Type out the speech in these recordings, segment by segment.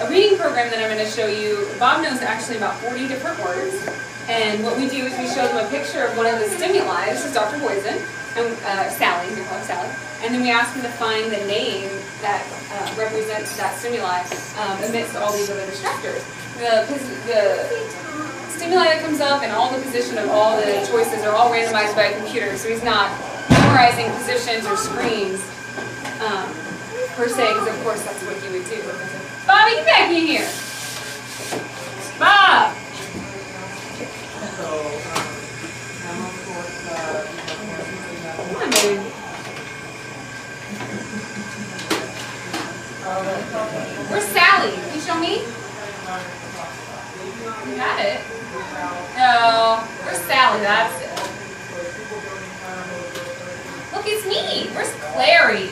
a reading program that I'm going to show you. Bob knows actually about 40 different words. And what we do is we show them a picture of one of the stimuli. This is Dr. Boysen, and uh, Sally, we call her Sally. And then we ask them to find the name that uh, represents that stimuli um, amidst all these other distractors. The, the stimuli that comes up and all the position of all the choices are all randomized by a computer, so he's not memorizing positions or screens um, per se, because of course that's what he would do. Bobby, get back in here. Bob! Come on, baby. Where's Sally? Can you show me? You got it. No. Where's Sally? That's it. Look, it's me. Where's Clary?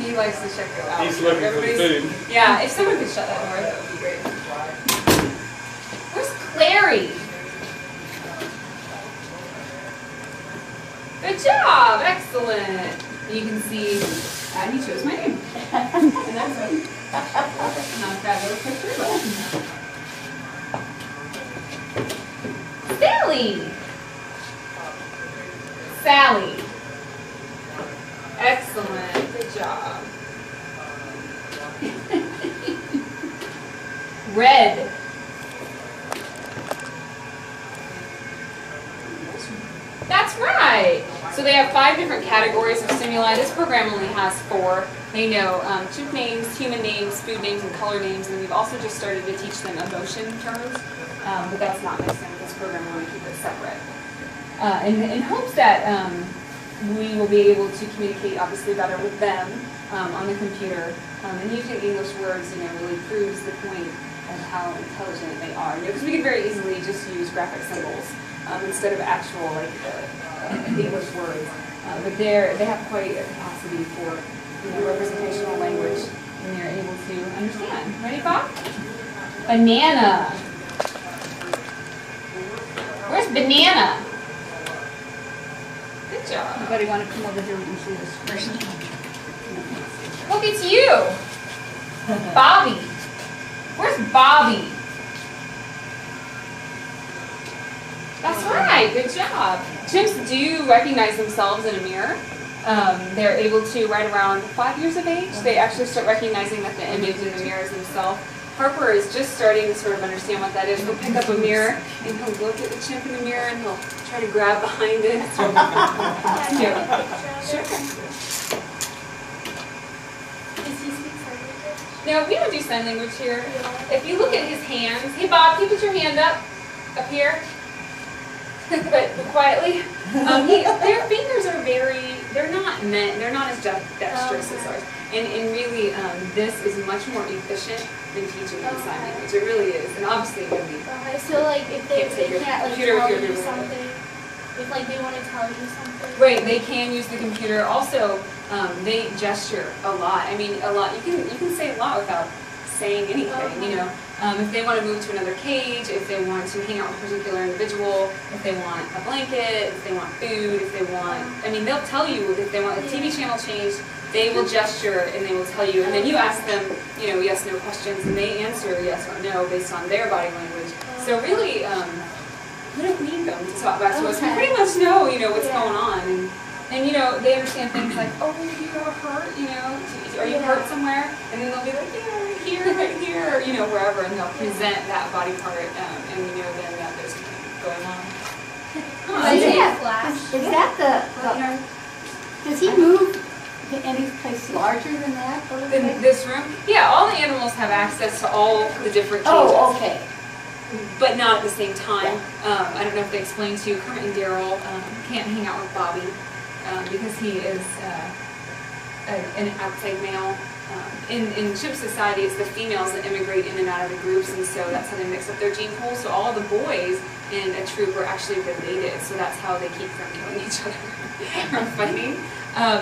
He likes to check it out. He's looking for the food. Yeah, if someone could shut that door, that would be great. Where's Clary? Good job, excellent. You can see, uh, he chose my name. And that's it. Not that little picture, but. Sally! Sally. Excellent, job. Red. That's right. So they have five different categories of stimuli. This program only has four. They know um, names, human names, food names, and color names. And we've also just started to teach them emotion terms, um, but that's not in this program. We want to keep it separate. Uh, in, in hopes that um, we will be able to communicate obviously better with them um, on the computer. Um, and using English words, you know, really proves the point of how intelligent they are. Because we could very easily just use graphic symbols um, instead of actual like uh, English words. Uh, but they're they have quite a capacity for you know, representational language, and they're able to understand. Ready, Bob? Banana. Where's banana? Job. Everybody want to come over here and see the screen? Look, it's you. Bobby. Where's Bobby? That's right. Good job. Chimps do recognize themselves in a mirror. Um, they're able to, right around five years of age, they actually start recognizing that the image in the mirror is themselves. Harper is just starting to sort of understand what that is. He'll pick up a mirror and he'll look at the chimp in the mirror and he'll try to grab behind it. Sure. Does he speak sign language? No, we don't do sign language here. If you look at his hands, hey Bob, can you put your hand up, up here? but quietly. Um, he, their fingers are very, they're not meant, they're not as de- dexterous as ours. And, and really, um, this is much more efficient than teaching them sign language. It really is. And obviously, it would be. Okay, so like if they, they your can't like tell you computer. something, if like they want to tell you something. Right, they can use the computer. Also, um, they gesture a lot. I mean, a lot. You can you can say a lot without saying anything. You know, um, if they want to move to another cage, if they want to hang out with a particular individual, if they want a blanket, if they want food, if they want. I mean, they'll tell you if they want a TV channel changed. They will gesture and they will tell you, and then you ask them, you know, yes, no questions, and they answer yes or no based on their body language. So really, um, we don't need them to talk back to us. We pretty much know, you know, what's Yeah. going on, and and you know, they understand things like, oh, do you ever hurt? You know, are you Yeah. hurt somewhere? And then they'll be like, yeah, right here, right here, you know, wherever, and they'll present that body part, um, and we know then that there's something going on. But Is yeah, that- flash. Is that the, the- does he move to any place larger than that? a little In this room, yeah, all the animals have access to all the different cages. Oh, okay. but not at the same time. Um, I don't know if they explained to you, Kermit and Daryl um, can't hang out with Bobby um, because he is uh, a- an outside male. Um, in, in chimp society, it's the females that immigrate in and out of the groups, and so that's how they mix up their gene pool. So all the boys in a troop are actually related, so that's how they keep from killing each other or fighting. Um,